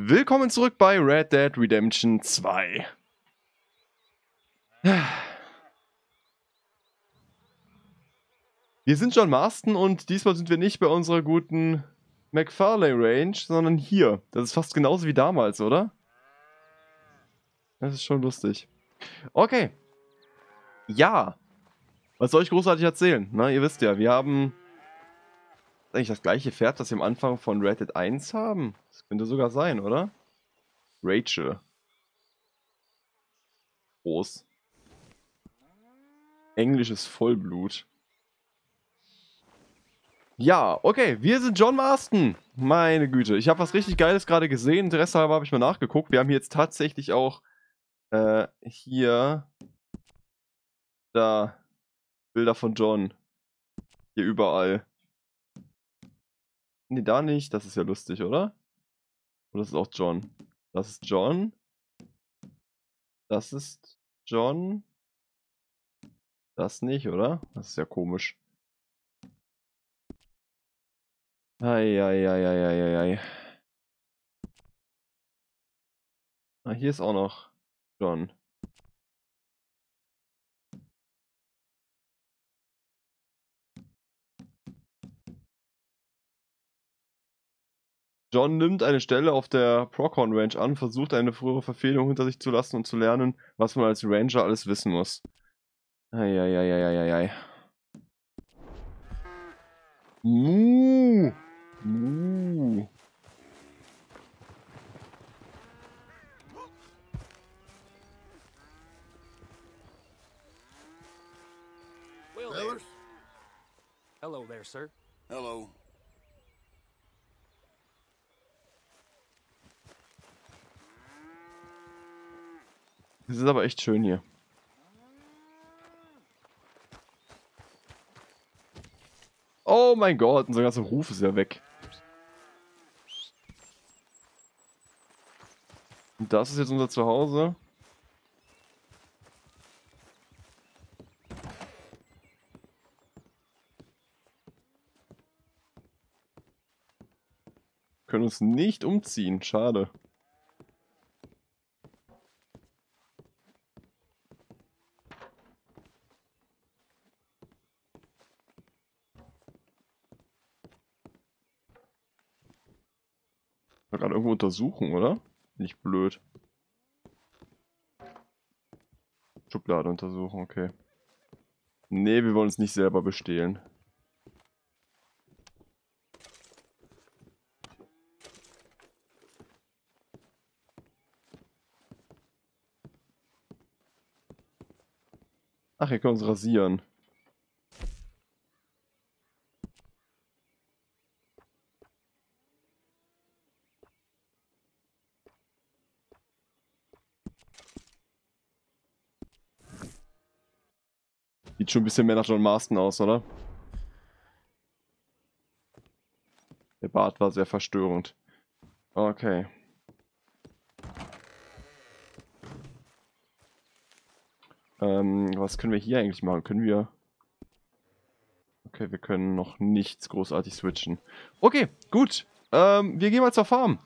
Willkommen zurück bei Red Dead Redemption 2. Wir sind John Marston und diesmal sind wir nicht bei unserer guten McFarlane Range, sondern hier. Das ist fast genauso wie damals, oder? Das ist schon lustig. Okay. Ja. Was soll ich großartig erzählen? Na, ihr wisst ja, wir haben eigentlich das gleiche Pferd, das wir am Anfang von Red Dead 1 haben. Das könnte sogar sein, oder? Rachel. Groß. Englisches Vollblut. Ja, okay, wir sind John Marston. Meine Güte, ich habe was richtig Geiles gerade gesehen. Interesse habe ich mal nachgeguckt. Wir haben jetzt tatsächlich auch äh, hier da Bilder von John. Hier überall. Nee, da nicht. Das ist ja lustig, oder? Und das ist auch John. Das ist John. Das ist John. Das nicht, oder? Das ist ja komisch. Eieieiei. Ah, hier ist auch noch John. John nimmt eine Stelle auf der Procon Ranch an, versucht eine frühere Verfehlung hinter sich zu lassen und zu lernen, was man als Ranger alles wissen muss. Eieieiei. Will there. Hello there, sir. Hello. Es ist aber echt schön hier. Oh mein Gott, unser ganzer Ruf ist ja weg. Und das ist jetzt unser Zuhause. Können uns nicht umziehen, schade. Untersuchen, oder? Nicht blöd. Schublade untersuchen, okay. Nee, wir wollen es nicht selber bestehlen. Ach, hier können wir uns rasieren. Sieht schon ein bisschen mehr nach John Marston aus, oder? Der Bart war sehr verstörend. Okay. Ähm, was können wir hier eigentlich machen? Können wir... Okay, wir können noch nichts großartig switchen. Okay, gut. Ähm, wir gehen mal zur Farm.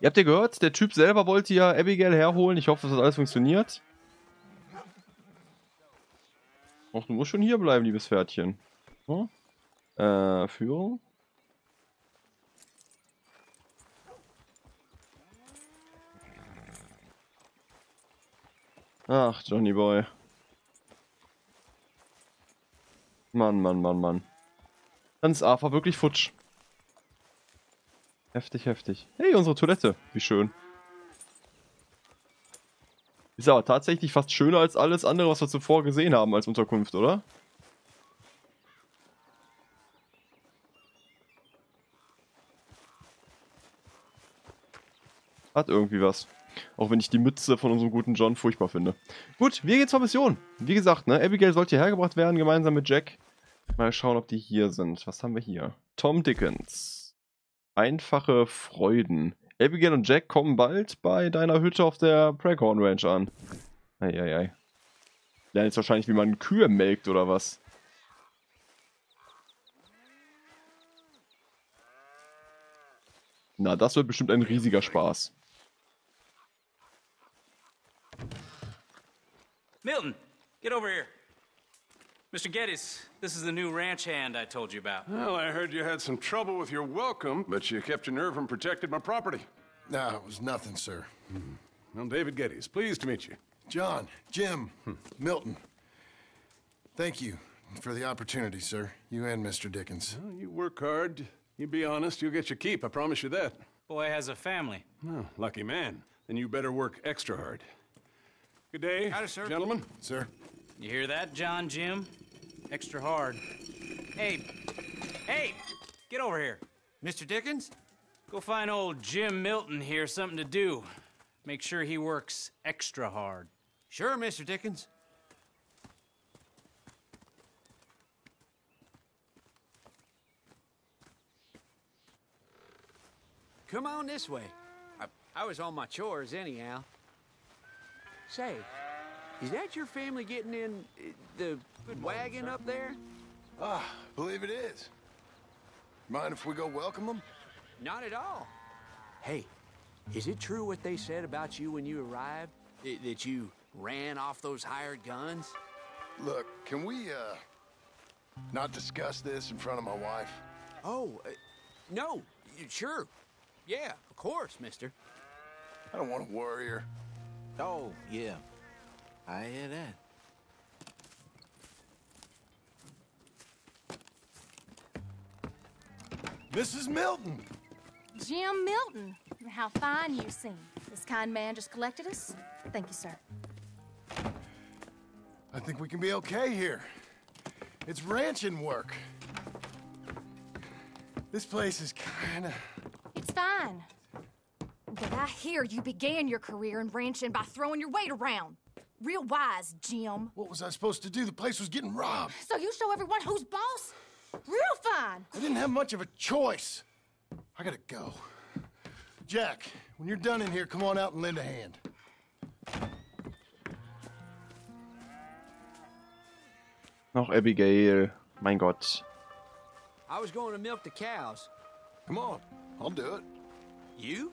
Ihr habt ja gehört, der Typ selber wollte ja Abigail herholen. Ich hoffe, dass das alles funktioniert. Ach, du musst schon hier bleiben, liebes Pferdchen. Hm? Äh, Führung. Ach, Johnny Boy. Mann, Mann, Mann, Mann. Dann ist Arthur wirklich futsch. Heftig, heftig. Hey, unsere Toilette. Wie schön. Ist aber tatsächlich fast schöner als alles andere, was wir zuvor gesehen haben als Unterkunft, oder? Hat irgendwie was. Auch wenn ich die Mütze von unserem guten John furchtbar finde. Gut, wir gehen zur Mission. Wie gesagt, ne, Abigail sollte hier hergebracht werden, gemeinsam mit Jack. Mal schauen, ob die hier sind. Was haben wir hier? Tom Dickens. Einfache Freuden. Abigail und Jack kommen bald bei deiner Hütte auf der Preghorn Ranch an. Eieiei. Lernen jetzt wahrscheinlich, wie man Kühe melkt oder was. Na, das wird bestimmt ein riesiger Spaß. Milton, get over here. Mr. Geddes, this is the new ranch hand I told you about. Well, I heard you had some trouble with your welcome, but you kept your nerve and protected my property. No, it was nothing, sir. Hmm. Well, David Geddes, pleased to meet you. John, Jim, hmm. Milton. Thank you for the opportunity, sir. You and Mr. Dickens. Well, you work hard. You be honest, you'll get your keep, I promise you that. Boy has a family. Oh, lucky man. Then you better work extra hard. Good day, Howdy, sir. gentlemen. Sir? You hear that, John Jim? Extra hard. Hey, hey, get over here. Mr. Dickens? Go find old Jim Milton here something to do. Make sure he works extra hard. Sure, Mr. Dickens. Come on this way. I, I was on my chores anyhow. Say, is that your family getting in uh, the wagon up there? Ah, believe it is. Mind if we go welcome them? Not at all. Hey, is it true what they said about you when you arrived? I- that you ran off those hired guns? Look, can we, uh, not discuss this in front of my wife? Oh, uh, no, sure. Yeah, of course, mister. I don't want to worry her. Oh, yeah. I hear that. Mrs. Milton! Jim Milton. How fine you seem. This kind man just collected us. Thank you, sir. I think we can be okay here. It's ranching work. This place is kinda... It's fine. But I hear you began your career in ranching by throwing your weight around. Real wise, Jim. What was I supposed to do? The place was getting robbed. So you show everyone who's boss? Real fine. I didn't have much of a choice. I gotta go. Jack, when you're done in here, come on out and lend a hand. Noch Abigail. Mein Gott. I was going to milk the cows. Come on, I'll do it. You?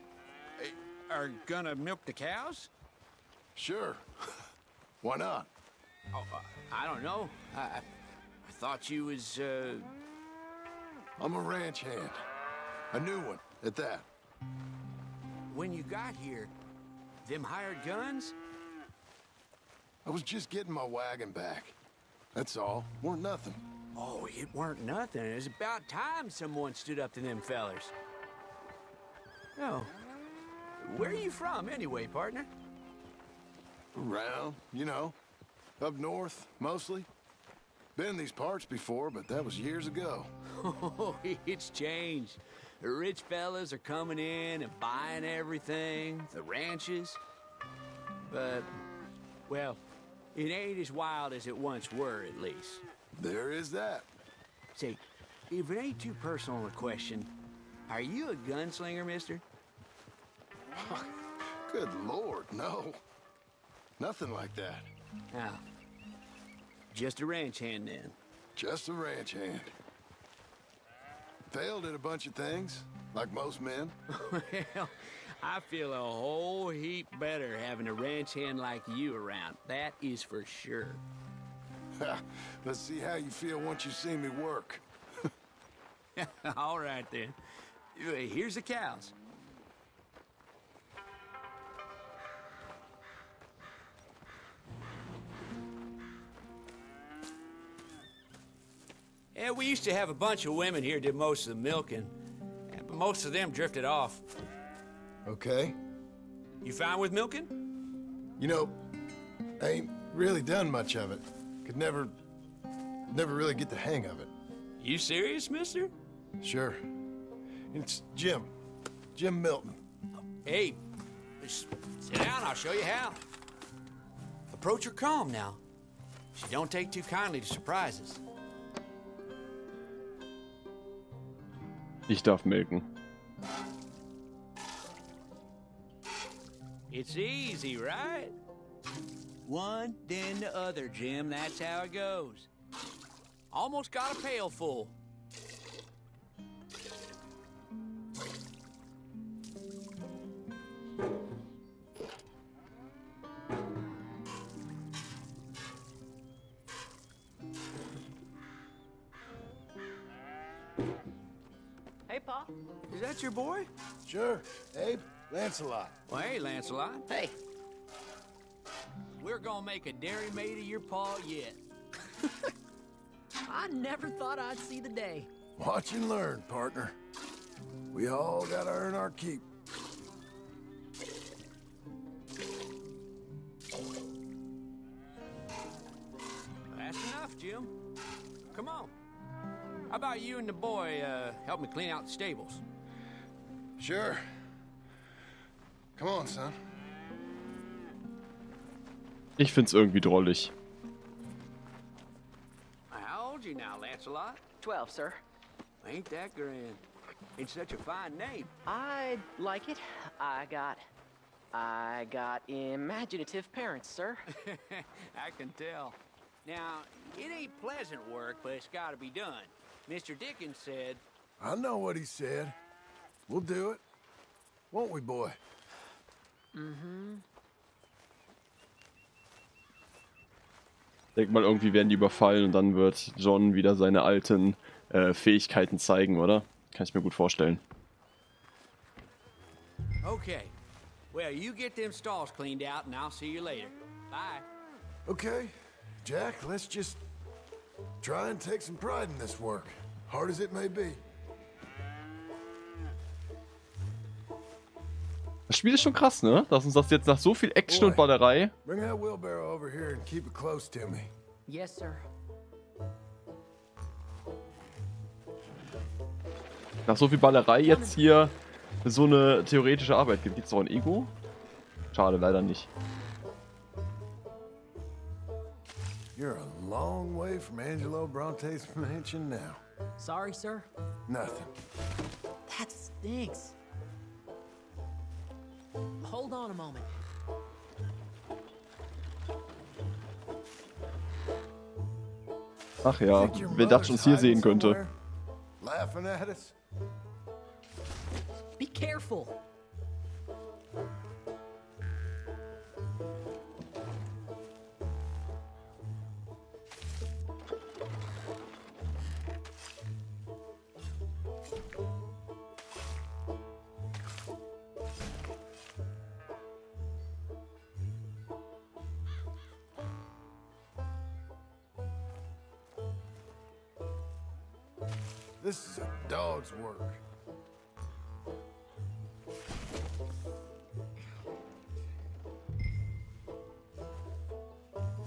Are gonna milk the cows? Sure. Why not? Oh, uh, I don't know. I, I thought you was, uh... I'm a ranch hand. A new one, at that. When you got here, them hired guns? I was just getting my wagon back. That's all. Weren't nothing. Oh, it weren't nothing. It was about time someone stood up to them fellers. Oh. Where are you from, anyway, partner? Around, you know. Up north, mostly. Been in these parts before, but that was years ago. Oh, it's changed. The rich fellas are coming in and buying everything, the ranches. But, well, it ain't as wild as it once were, at least. There is that. Say, if it ain't too personal a question, are you a gunslinger, mister? Good lord, no. Nothing like that. Now, just a ranch hand then. Just a ranch hand. Failed at a bunch of things, like most men. well, I feel a whole heap better having a ranch hand like you around. That is for sure. Let's see how you feel once you see me work. All right then. Here's the cows. Yeah, we used to have a bunch of women here did most of the milking, but most of them drifted off. Okay. You fine with milking? You know, I ain't really done much of it. Could never, never really get the hang of it. You serious, mister? Sure. It's Jim. Jim Milton. Hey, just sit down, I'll show you how. Approach her calm now. She don't take too kindly to surprises. Ich darf melken. It's easy, right? One, then the other, Jim. That's how it goes. Almost got a pail full. Is that your boy? Sure. Abe, Lancelot. Well, hey, Lancelot. Hey. We're gonna make a dairy maid of your paw yet. I never thought I'd see the day. Watch and learn, partner. We all gotta earn our keep. That's enough, Jim. Come on. How about you and the boy uh, help me clean out the stables? Sure. Come on, son. Ich find's irgendwie drollig. How old you now, Lancelot? Twelve, sir. Ain't that grand? It's such a fine name. I like it. I got. I got imaginative parents, sir. I can tell. Now, it ain't pleasant work, but it's gotta be done. Mr. Dickens said, I know what he said. We'll do it. Won't we, boy? Denk mal, irgendwie werden die überfallen und dann wird John wieder seine alten äh, Fähigkeiten zeigen, oder? Kann ich mir gut vorstellen. okay. Well, you get them stalls cleaned out, and I'll see you later. Bye. Okay. Jack, let's just try and take some pride in this work. Hard as it may be. Das Spiel ist schon krass, ne? Dass uns das jetzt nach so viel Action und. Ballerei. Bring that wheelbarrow over here and keep it close to me. Yes, sir. Nach so viel Ballerei jetzt hier so eine theoretische Arbeit gibt. Gibt's auch ein Ego? Schade, leider nicht. You're a long way from Angelo Bronte's mansion now. Sorry, sir. Nothing. That stinks. Hold on a moment. Ach ja, Think your wer das mother's uns hier hiding sehen könnte. somewhere? Laughing at us? Be careful. This is a dog's work.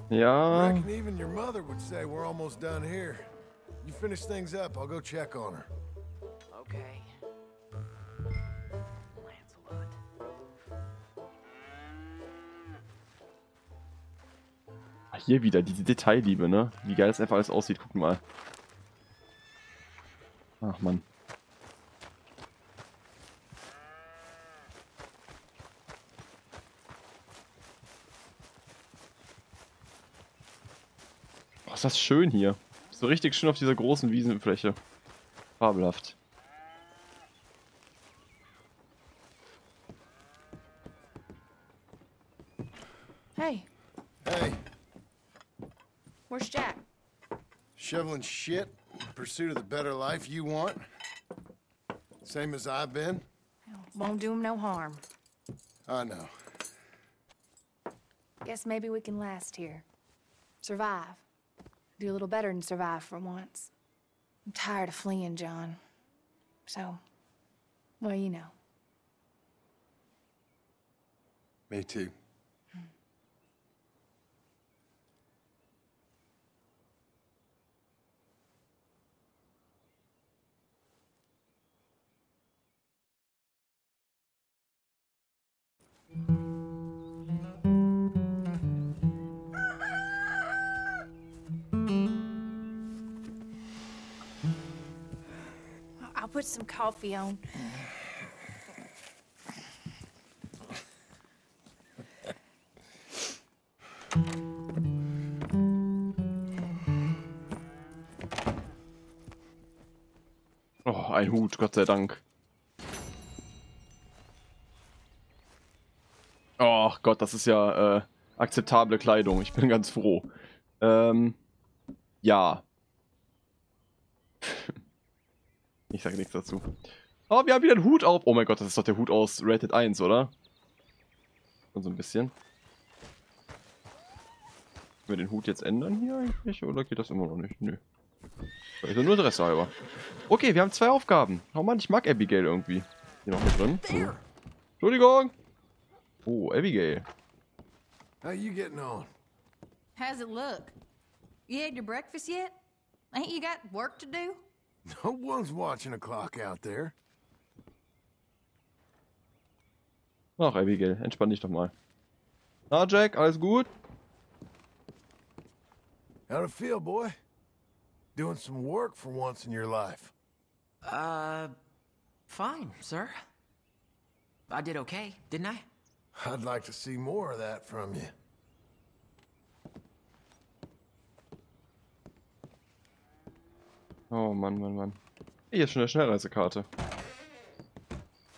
Ja, Reckon even your mother would say we're almost done here. You finish things up, I'll go check on her. Okay. Lancelot. hier wieder diese Detailliebe, ne? Wie geil das einfach alles aussieht, guck mal. Ach man. Oh, ist das schön hier. So richtig schön auf dieser großen Wiesenfläche. Fabelhaft. Hey, Hey, where's Jack? shoveling shit pursuit of the better life you want? Same as I've been? Won't do him no harm. I know. Guess maybe we can last here. Survive. Do a little better than survive for once. I'm tired of fleeing, John. So, well, you know. Me too. I'll put some coffee on. Oh, ein Hut, Gott sei Dank. Gott, das ist ja äh, akzeptable Kleidung. Ich bin ganz froh. Ähm, ja. Ich sage nichts dazu. Oh, wir haben wieder einen Hut auf. Oh mein Gott, das ist doch der Hut aus Rated 1, oder? Und so ein bisschen. Können wir den Hut jetzt ändern hier eigentlich? Oder geht das immer noch nicht? Nö. Ist nur Interesse halber. Okay, wir haben zwei Aufgaben. Oh Mann, ich mag Abigail irgendwie. Hier noch mit drin. Entschuldigung. Oh, Abigail. How you getting on? How's it look? You had your breakfast yet? Ain't you got work to do? No one's watching a clock out there. Ach, Abigail, entspann dich doch mal. Na, Jack, alles gut? How'd it feel, boy? Doing some work for once in your life. Uh, fine, sir. I did okay, didn't I? I'd like to see more of that from you. Oh Mann, Mann, Mann. Hier ist schon eine Schnellreisekarte.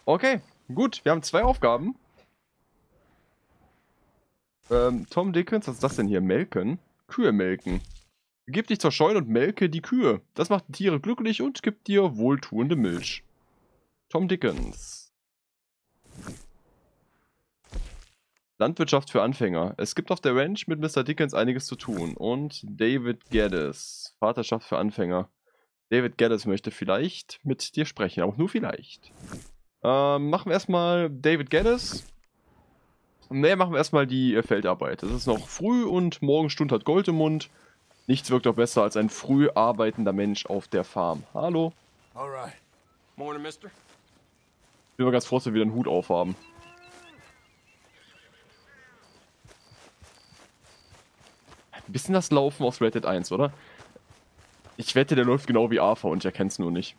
Okay, gut. Wir haben zwei Aufgaben. Ähm, Tom Dickens, was ist das denn hier? Melken? Kühe melken. Gib dich zur Scheune und melke die Kühe. Das macht die Tiere glücklich und gibt dir wohltuende Milch. Tom Dickens. Landwirtschaft für Anfänger. Es gibt auf der Ranch mit Mr. Dickens einiges zu tun. Und David Geddes. Vaterschaft für Anfänger. David Geddes möchte vielleicht mit dir sprechen, aber nur vielleicht. Ähm, machen wir erstmal David Geddes. Ne, machen wir erstmal die äh, Feldarbeit. Es ist noch früh und Morgenstund hat Gold im Mund. Nichts wirkt doch besser als ein früh arbeitender Mensch auf der Farm. Hallo. All right. Morning, mister. Ich bin mal ganz froh, dass wir wieder einen Hut aufhaben. Bisschen das Laufen aus Rated 1, oder? Ich wette, der läuft genau wie Arthur und ich erkenn's nur nicht.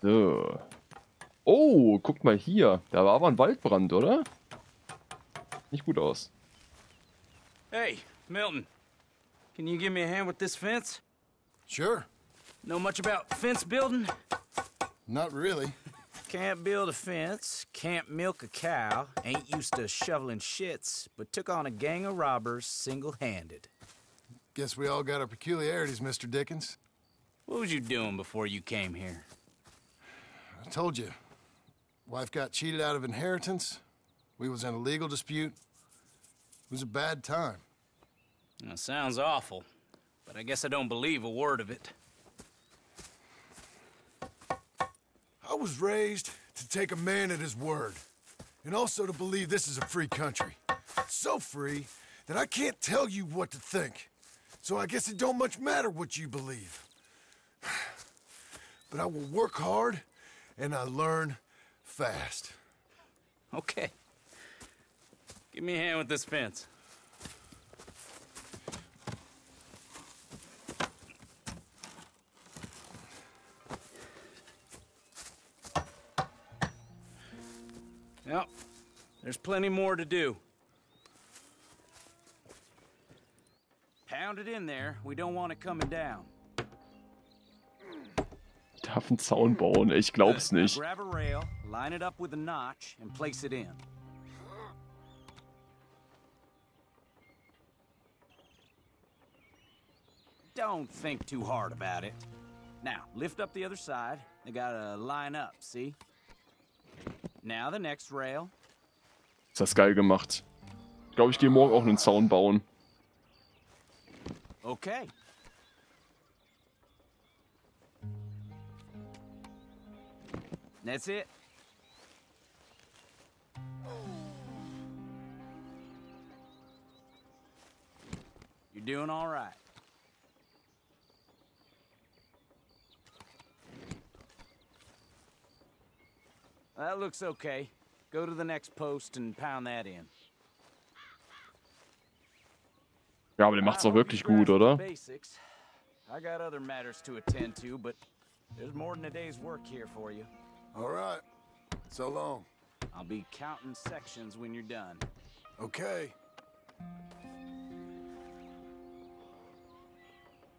So. Oh, guck mal hier. Da war aber ein Waldbrand, oder? Nicht gut aus. Hey, Milton. Can you give me a hand with this fence? Sure. Know much about fence building? Not really. Can't build a fence, can't milk a cow, ain't used to shoveling shits, but took on a gang of robbers single-handed. Guess we all got our peculiarities, Mr. Dickens. What was you doing before you came here? I told you. Wife got cheated out of inheritance. We was in a legal dispute. It was a bad time. That sounds awful, but I guess I don't believe a word of it. I was raised to take a man at his word, and also to believe this is a free country. So free that I can't tell you what to think. So I guess it don't much matter what you believe. But I will work hard, and I learn fast. Okay. Give me a hand with this fence. Yep. There's plenty more to do. Pound it in there. We don't want it coming down. Darf einen Zaun bauen? Ich glaub's nicht. grab a rail, line it up with a notch, and place it in. Don't think too hard about it. Now, lift up the other side. They gotta line up, see? Ist das geil gemacht. Ich glaube, ich gehe morgen auch einen Zaun bauen. Okay. That's it. You're doing all right. That looks okay. Go to the next post and pound that in. Ja, aber der macht's doch hope wirklich gut, oder? Basics. I got other matters to attend to, but there's more than a day's work here for you. All right. So long. I'll be counting sections when you're done. Okay.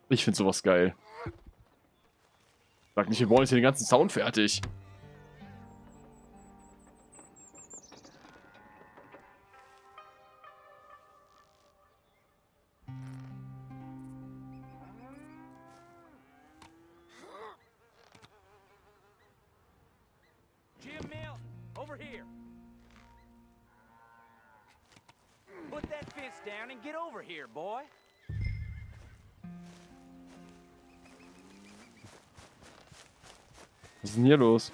Ich finde sowas geil. Sag nicht, wir wollen jetzt hier den ganzen Zaun fertig. Denn hier los?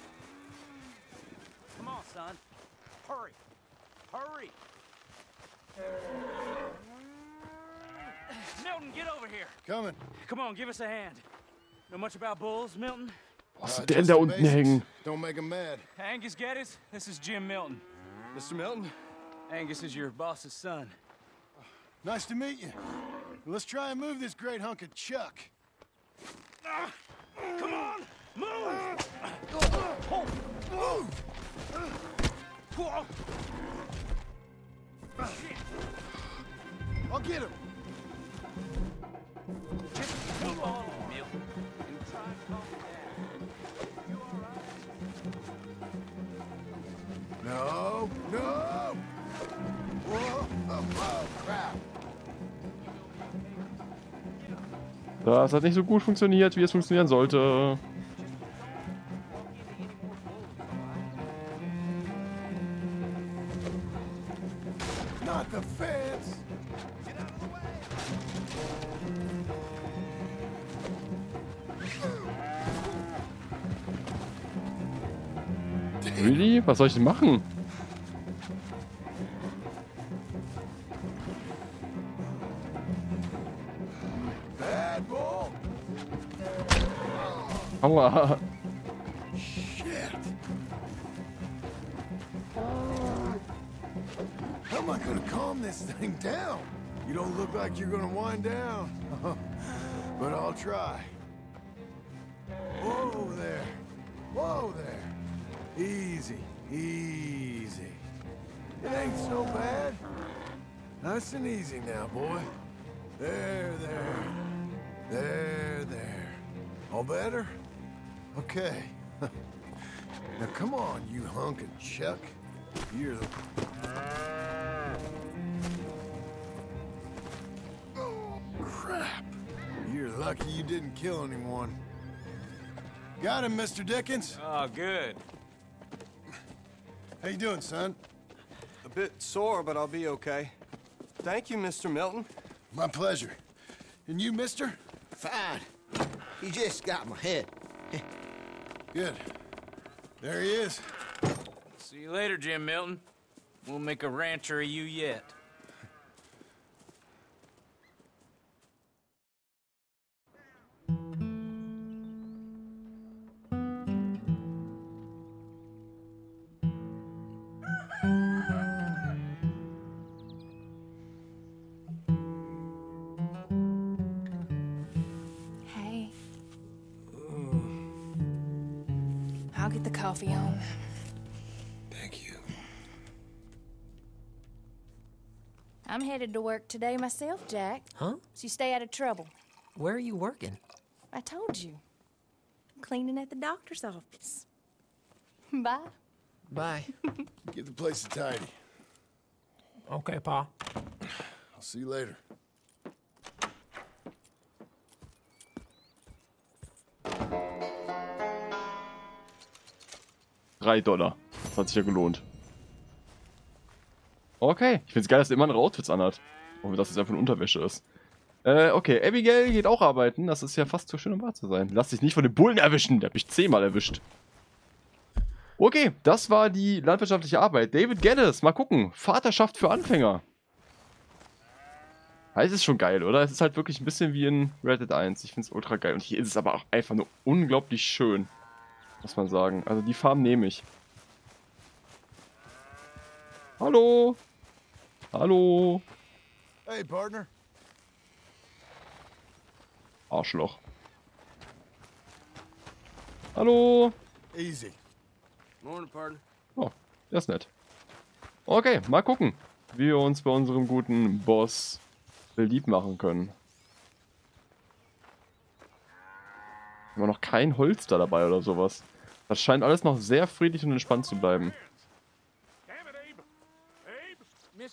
Coming. Come on, give us a hand. Know much about bulls, Milton? Was Uh, ist denn da unten hängen? Don't make 'em mad. Angus Geddes, this is Jim Milton. Mr. Milton? Angus is your boss's son. Nice to meet you. Let's try and move this great hunk of chuck. Come on. Das hat nicht so gut funktioniert, wie es funktionieren sollte. Was soll ich denn machen? Aua. Easy. It ain't so bad. Nice and easy now, boy. There, there. There, there. All better? Okay. now come on, you hunk of chuck. You're the... Crap. You're lucky you didn't kill anyone. Got him, Mr. Dickens. Oh, good. How you doing, son? A bit sore, but I'll be okay. Thank you, Mr. Milton. My pleasure. And you, mister? Fine. He just got my head. Good. There he is. See you later, Jim Milton. We'll make a rancher of you yet. Headed to work today myself, Jack. Huh? So you stay out of trouble. Where are you working? I told you. I'm Cleaning at the doctor's office. Bye. Bye. Get the place a tidy. okay, Pa. I'll see you later. Drei Dollar. Das hat sich ja gelohnt. Okay, ich find's geil, dass er immer andere Outfits anhat. Auch wenn das jetzt einfach eine Unterwäsche ist. Äh, okay, Abigail geht auch arbeiten. Das ist ja fast zu schön, um wahr zu sein. Lass dich nicht von dem Bullen erwischen. Der hat mich zehnmal erwischt. Okay, das war die landwirtschaftliche Arbeit. David Geddes, mal gucken. Vaterschaft für Anfänger. Es ist schon geil, oder? Es ist halt wirklich ein bisschen wie in Red Dead 1. Ich find's ultra geil. Und hier ist es aber auch einfach nur unglaublich schön. Muss man sagen. Also die Farben nehme ich. Hallo? Hallo? Hey, partner. Arschloch. Hallo? Easy. Morning, partner. Oh, der ist nett. Okay, mal gucken, wie wir uns bei unserem guten Boss beliebt machen können. Wir noch kein Holz da dabei oder sowas. Das scheint alles noch sehr friedlich und entspannt zu bleiben.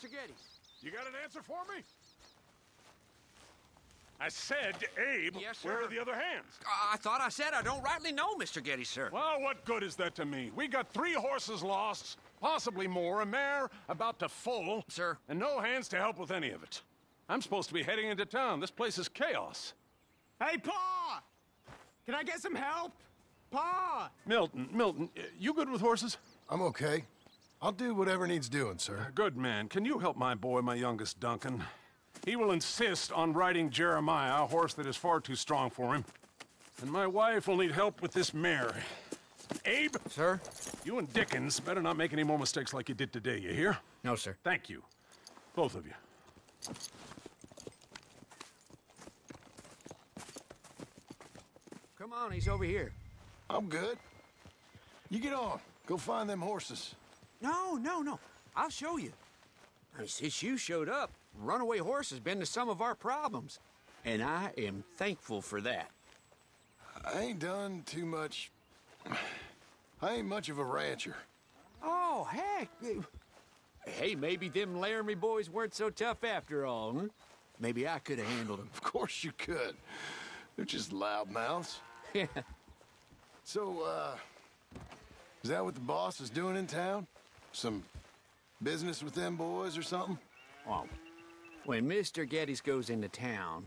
Mr. Geddes. you got an answer for me? I said, Abe, Yes, where are the other hands? Uh, I thought I said I don't rightly know, Mr. Geddes, sir. Well, what good is that to me? We got three horses lost, possibly more, a mare about to foal. Sir. And no hands to help with any of it. I'm supposed to be heading into town. This place is chaos. Hey, Pa! Can I get some help? Pa! Milton, Milton, you good with horses? I'm okay. I'll do whatever needs doing, sir. Good man. Can you help my boy, my youngest Duncan? He will insist on riding Jeremiah, a horse that is far too strong for him. And my wife will need help with this mare. Abe? Sir? You and Dickens better not make any more mistakes like you did today, you hear? No, sir. Thank you. Both of you. Come on, he's over here. I'm good. You get on. Go find them horses. No, no, no. I'll show you. I mean, since you showed up, runaway horse has been to some of our problems. And I am thankful for that. I ain't done too much. I ain't much of a rancher. Oh, heck. Hey, maybe them Laramie boys weren't so tough after all, huh? Maybe I could have handled them. Of course you could. They're just loudmouths. Yeah. So, uh, is that what the boss is doing in town? Some business with them boys or something? Well, when Mr. Geddes goes into town,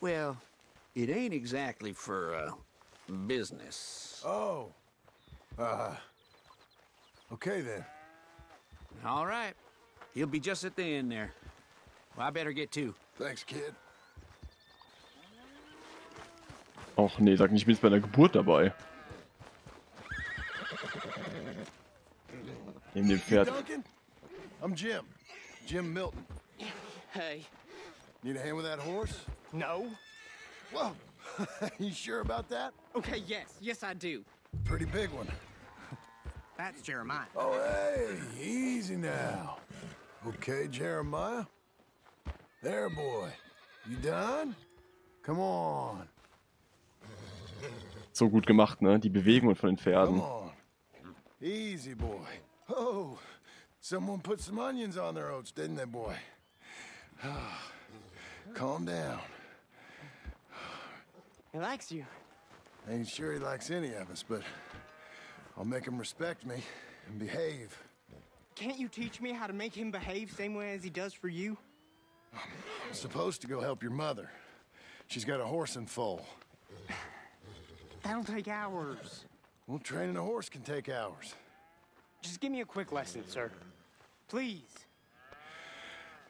well, it ain't exactly for, uh, business. Oh. Uh. Okay then. All right. He'll be just at the end there. Well, I better get to. Thanks, kid. Och nee, sag nicht, ich bin jetzt bei der Geburt dabei. Neben dem Pferd. Duncan? I'm Jim. Jim Milton. Hey. Need a hand with that horse? No? Whoa. you sure about that? Okay, yes. Yes, I do. Pretty big one. That's Jeremiah. Oh, hey, easy now. Okay, Jeremiah. There, boy. You done? Come on. So gut gemacht, ne? Die Bewegungen von den Come Pferden. on. Easy, boy. Oh, someone put some onions on their oats, didn't they, boy? Calm down. He likes you. Ain't sure he likes any of us, but I'll make him respect me and behave. Can't you teach me how to make him behave same way as he does for you? I'm supposed to go help your mother. She's got a horse and foal. That'll take hours. Well, training a horse can take hours. Just give me a quick lesson, sir. Please.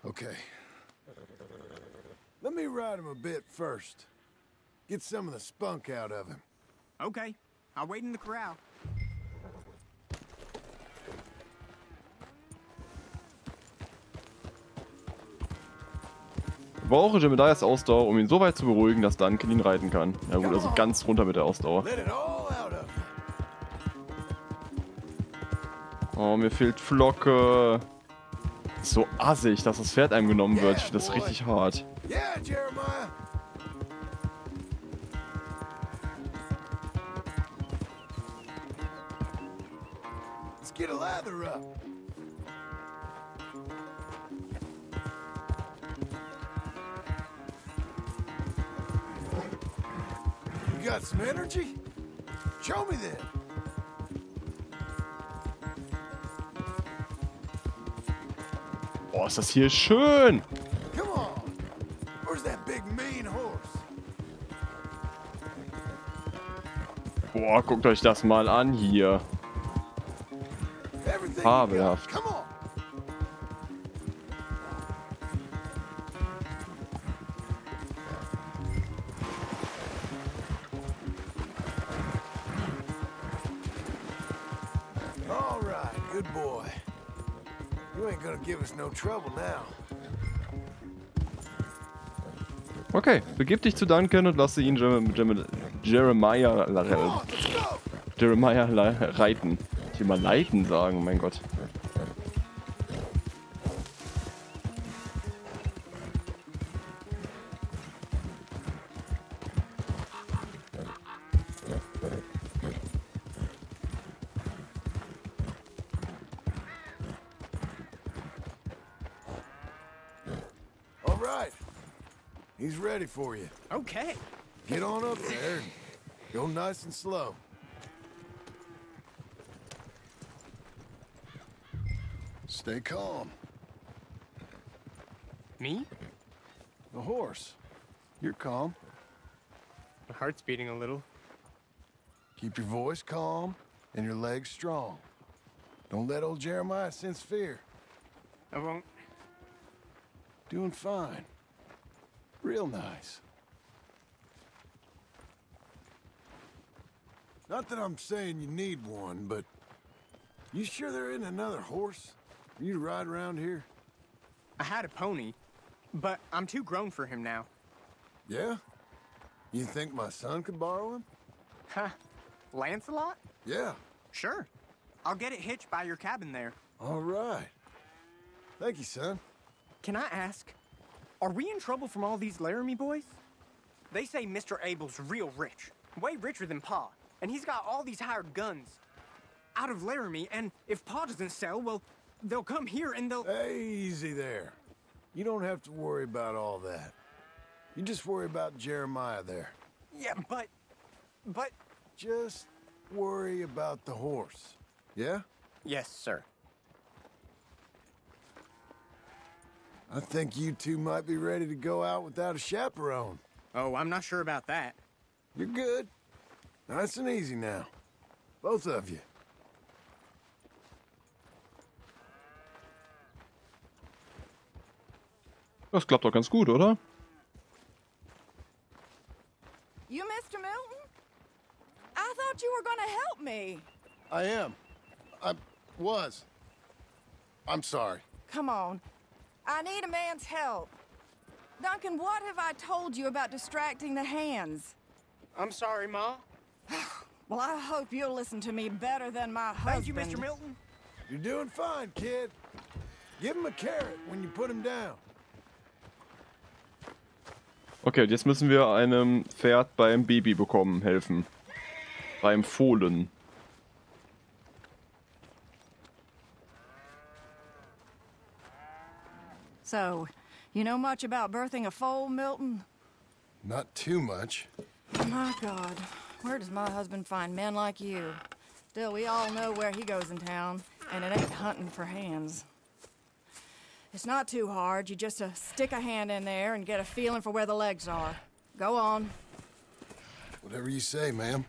Okay. Let me ride him a bit first. Get some of the spunk out of him. Okay. I'll wait in the corral. Ich brauche Jemediahs Ausdauer, um ihn so weit zu beruhigen, dass Duncan ihn reiten kann. Ja gut, also ganz runter mit der Ausdauer. Oh, mir fehlt Flocke. So assig, dass das Pferd einem genommen wird. Ich finde das richtig hart. ist das hier schön. Boah, guckt euch das mal an hier. Fabelhaft. Trouble now. Okay, begib dich zu Duncan und lasse ihn Jerem Jerem Jeremiah. Jeremiah reiten. Ich will mal leiten sagen, mein Gott. Ready for you. Okay. Get on up there and go nice and slow. Stay calm. Me? The horse. You're calm. My heart's beating a little. Keep your voice calm and your legs strong. Don't let old Jeremiah sense fear. I won't. Doing fine. Real nice. Not that I'm saying you need one, but you sure there isn't another horse for you to ride around here? I had a pony, but I'm too grown for him now. Yeah? You think my son could borrow him? Huh? Lancelot? Yeah. Sure. I'll get it hitched by your cabin there. All right. Thank you, son. Can I ask, are we in trouble from all these Laramie boys? They say Mr. Abel's real rich, way richer than Pa, and he's got all these hired guns out of Laramie, and if Pa doesn't sell, well, they'll come here and they'll... Easy there. You don't have to worry about all that. You just worry about Jeremiah there. Yeah, but... but... Just worry about the horse. Yeah? Yes, sir. I think you two might be ready to go out without a chaperone. Oh, I'm not sure about that. You're good. Nice and easy now. Both of you. Das klappt doch ganz gut, oder? You Mr. Milton? I thought you were gonna help me. I am. I was. I'm sorry. Come on. I need a man's help. Duncan, what have I told you about distracting the hands? I'm sorry, Ma. Well, I hope you'll listen to me better than my husband. Thank you. Mr. Milton. You're doing fine, kid. Give him a carrot when you put him down. Okay, und jetzt müssen wir einem Pferd beim Baby bekommen helfen. Beim Fohlen. So, you know much about birthing a foal, Milton? Not too much. My God, where does my husband find men like you? Still, we all know where he goes in town, and it ain't hunting for hands. It's not too hard. You just uh, stick a hand in there and get a feeling for where the legs are. Go on. Whatever you say, ma'am.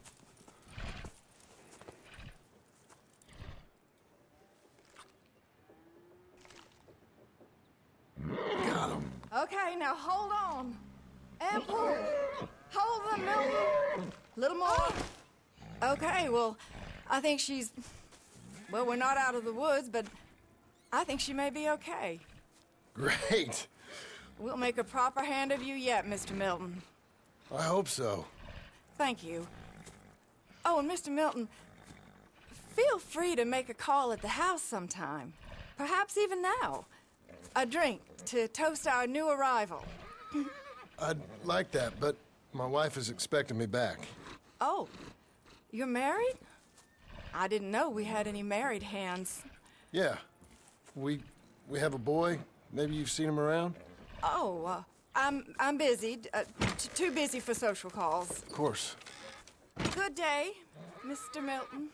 Got him. Okay, now hold on. And pull. Hold them, Milton. A little more. Okay, well, I think she's. Well, we're not out of the woods, but I think she may be okay. Great. We'll make a proper hand of you yet, Mr. Milton. I hope so. Thank you. Oh, and Mr. Milton, feel free to make a call at the house sometime. Perhaps even now. A drink to toast our new arrival. I'd like that, but my wife is expecting me back. Oh, you're married? I didn't know we had any married hands. Yeah. We we have a boy. Maybe you've seen him around? Oh, uh, I'm I'm busy. Uh, t- too busy for social calls. Of course. Good day, Mr. Milton.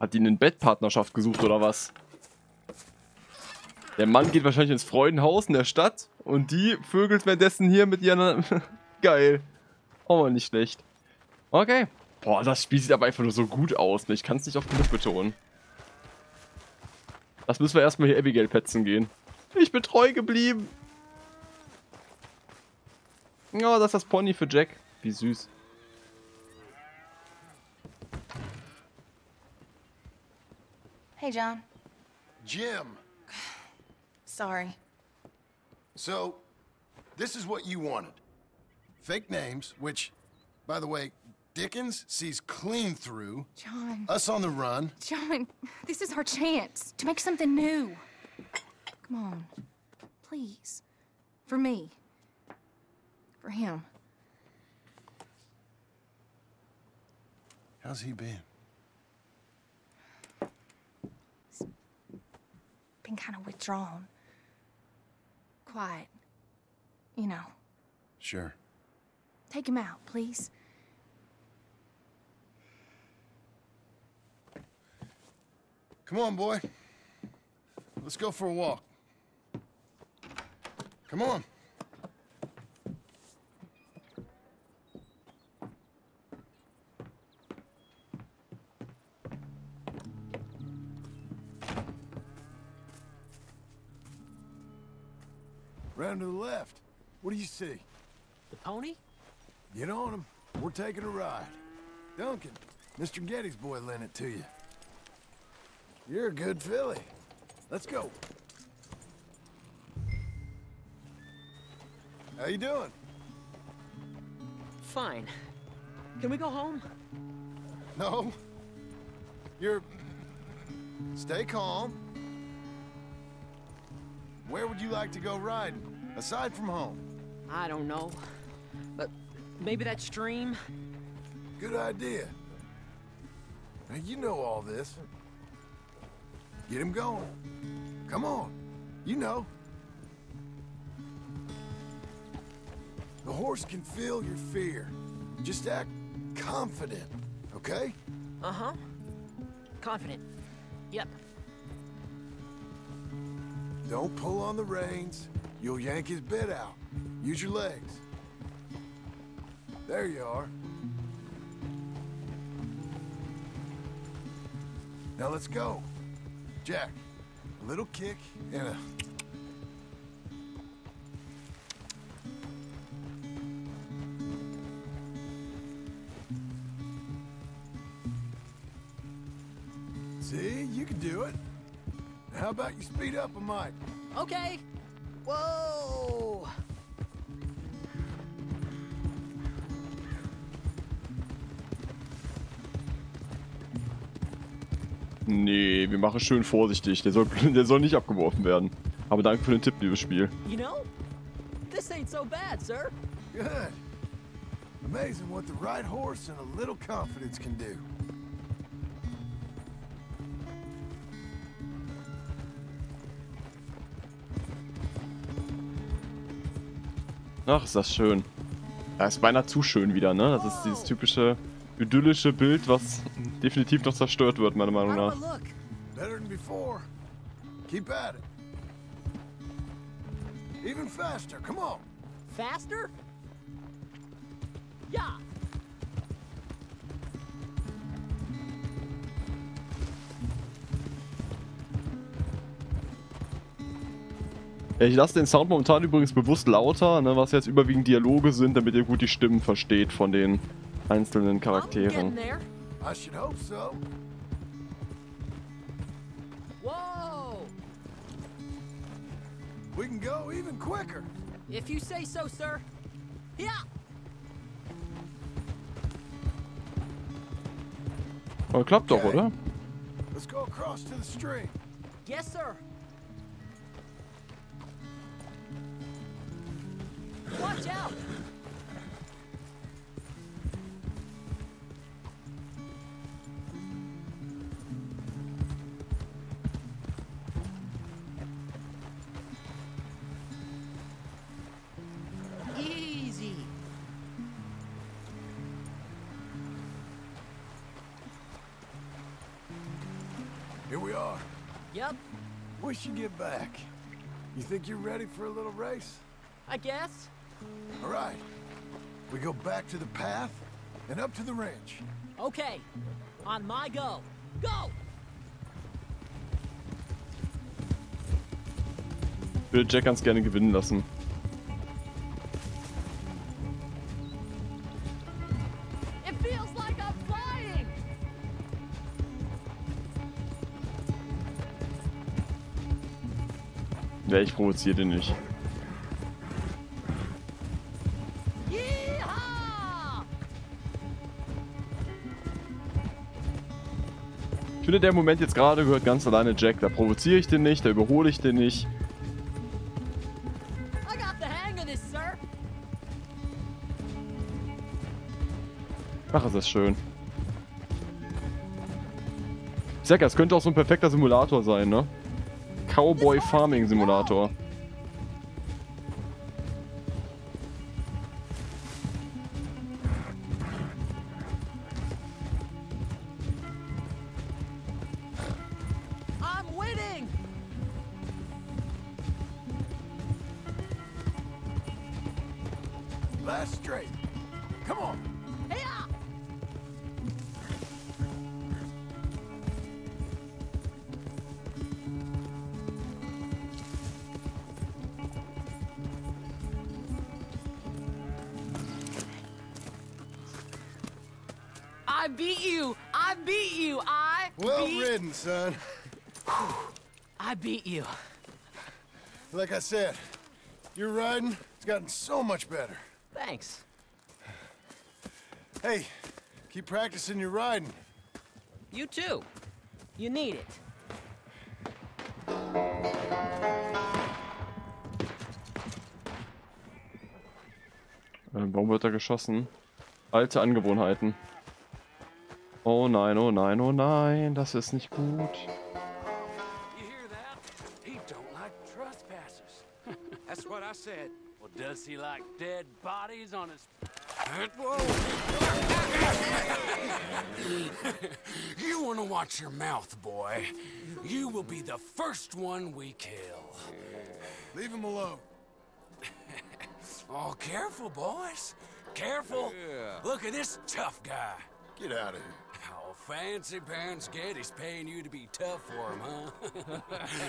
Hat die eine Bettpartnerschaft gesucht oder was? Der Mann geht wahrscheinlich ins Freudenhaus in der Stadt und die vögelt währenddessen hier mit ihren... Geil. Auch mal nicht schlecht. Okay. Boah, das Spiel sieht aber einfach nur so gut aus. ne? Ich kann es nicht oft genug betonen. Das müssen wir erstmal hier Abigail petzen gehen. Ich bin treu geblieben. Ja, das ist das Pony für Jack. Wie süß. Hey, John. Jim. Sorry. So, this is what you wanted. Fake names, which, by the way, Dickens sees clean through. John. Us on the run. John, this is our chance to make something new. Come on. Please. For me. For him. How's he been? Been kind of withdrawn. Quiet. You know. Sure. Take him out, please. Come on, boy. let's go for a walk. Come on. Round to the left. What do you see? The pony? Get on him. We're taking a ride. Duncan, Mr. Geddes' boy lent it to you. You're a good filly. Let's go. How you doing? Fine. Can we go home? No. You're... Stay calm. Where would you like to go riding, aside from home? I don't know. But maybe that stream? Good idea. Now, you know all this. Get him going. Come on. You know. The horse can feel your fear. Just act confident, okay? Uh-huh. Confident. Yep. Don't pull on the reins. You'll yank his bit out. Use your legs. There you are. Now let's go. Jack, a little kick and a... See, you can do it. How about you speed up a mite? Okay. Whoa! Nee, wir machen schön vorsichtig. Der soll, der soll nicht abgeworfen werden. Aber danke für den Tipp, liebes Spiel. You know, this ain't so bad, sir. Good. Amazing what the right horse and a little confidence can do. Ach, ist das schön. Das ist beinahe zu schön wieder, ne? Das ist dieses typische idyllische Bild, was definitiv noch zerstört wird, meiner Meinung nach. Even faster, come on. Faster? Ich lasse den Sound momentan übrigens bewusst lauter, ne, was jetzt überwiegend Dialoge sind, damit ihr gut die Stimmen versteht von den einzelnen Charakteren. there. I should hope so. Whoa! We can go even quicker. If you say so, sir. Yeah. Aber klappt doch, oder? Let's go across to the stream. Yes, sir. Watch out! Easy. Here we are. Yep, We should get back. You think you're ready for a little race? I guess. All right. We go back to the path and up to the ranch. Okay. On my go. Go! Ich würde Jack ganz gerne gewinnen lassen. Ja, ich provoziere den nicht. Ich finde, der Moment jetzt gerade gehört ganz alleine Jack. Da provoziere ich den nicht, da überhole ich den nicht. Ach, ist das schön. Ich sag ja, es könnte auch so ein perfekter Simulator sein, ne? Cowboy Farming Simulator. I said, your riding has gotten so much better. Thanks. Hey, keep practicing your riding. You too. You need it. Äh, warum wird er geschossen? Alte Angewohnheiten. Oh nein, oh nein, oh nein, das ist nicht gut. Well, does he like dead bodies on his... Whoa! you want to watch your mouth, boy. You will be the first one we kill. Leave him alone. Oh, careful, boys. Careful. Look at this tough guy. Get out of here. Oh, fancy pants Geddes paying you to be tough for him, huh?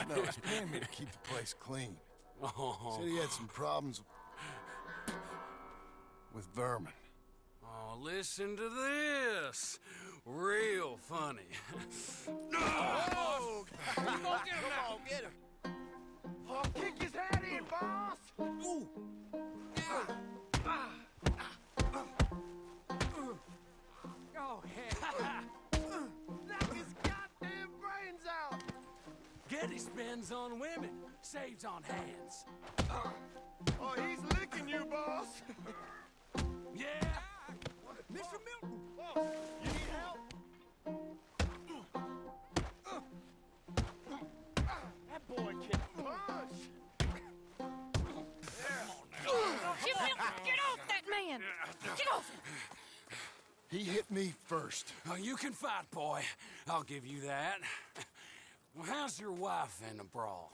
No, he's paying me to keep the place clean. oh. Said he had some problems with vermin. oh, listen to this. Real funny. Oh, come on, get him. Oh, kick his head in, boss. Ooh. Oh, heck. Knock his goddamn brains out. Geddes spends on women, saves on hands. Oh, he's licking you, boss. Yeah. Mr. Milton. Oh, you need help? That boy can punch. Jim Milton, get off that man! Get off him! He hit me first. Oh, you can fight, boy. I'll give you that. Well, how's your wife in the brawl?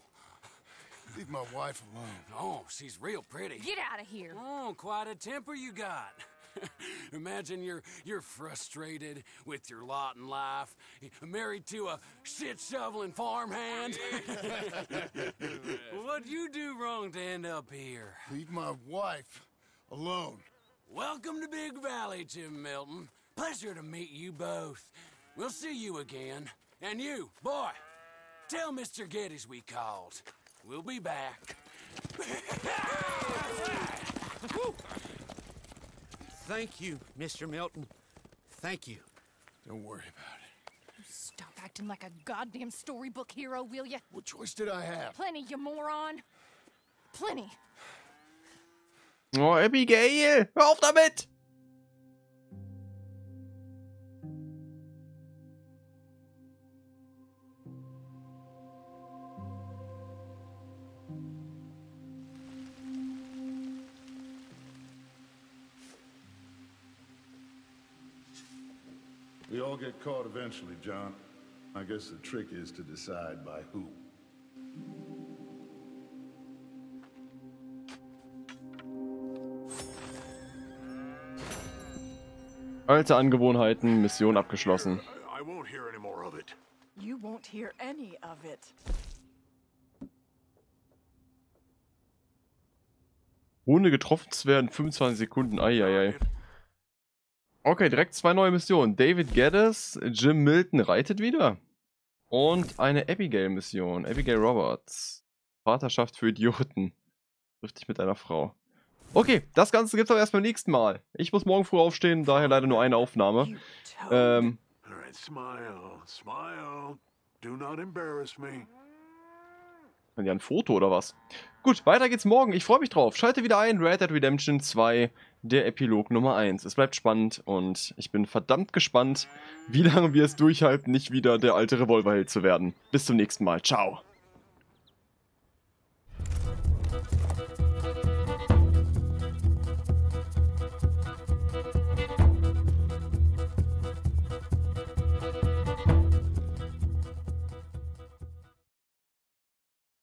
Leave my wife alone. Oh, she's real pretty. Get out of here. Oh, quite a temper you got. Imagine you're you're frustrated with your lot in life, married to a shit shoveling farmhand. What'd you do wrong to end up here? Leave my wife alone. Welcome to Big Valley, Jim Milton. Pleasure to meet you both. We'll see you again. And you, boy, tell Mr. Geddes we called. We'll be back. Thank you, Mr. Milton. Thank you. Don't worry about it. Stop acting like a goddamn storybook hero, will ya? What choice did I have? Plenty, you moron. Plenty. Oh, Abigail, hör auf damit! We all get caught eventually, John. I guess the trick is to decide by who. Alte Angewohnheiten, Mission abgeschlossen. I won't hear any more of it. You won't hear any of it. Ohne getroffen zu werden, 25 Sekunden. Eieiei. Okay, direkt zwei neue Missionen. David Geddes, Jim Milton reitet wieder. Und eine Abigail-Mission. Abigail Roberts. Vaterschaft für Idioten. Trifft dich mit einer Frau. Okay, das Ganze gibt's aber erst beim nächsten Mal. Ich muss morgen früh aufstehen, daher leider nur eine Aufnahme. Ähm, All right, smile, smile. Do not embarrass me. ja, ein Foto oder was? Gut, weiter geht's morgen. Ich freue mich drauf. Schalte wieder ein. Red Dead Redemption 2, der Epilog Nummer 1. Es bleibt spannend und ich bin verdammt gespannt, wie lange wir es durchhalten, nicht wieder der alte Revolverheld zu werden. Bis zum nächsten Mal. Ciao.